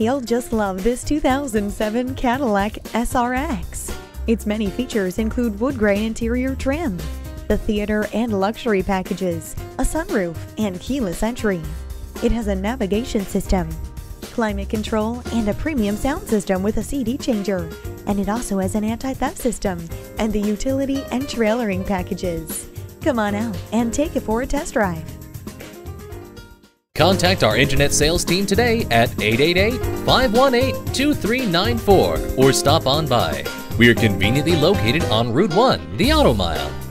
You'll just love this 2007 Cadillac SRX. Its many features include wood grain interior trim, the theater and luxury packages, a sunroof, and keyless entry. It has a navigation system, climate control, and a premium sound system with a CD changer. And it also has an anti-theft system and the utility and trailering packages. Come on out and take it for a test drive. Contact our internet sales team today at 888 518 2394 or stop on by. We are conveniently located on Route 1, the Auto Mile.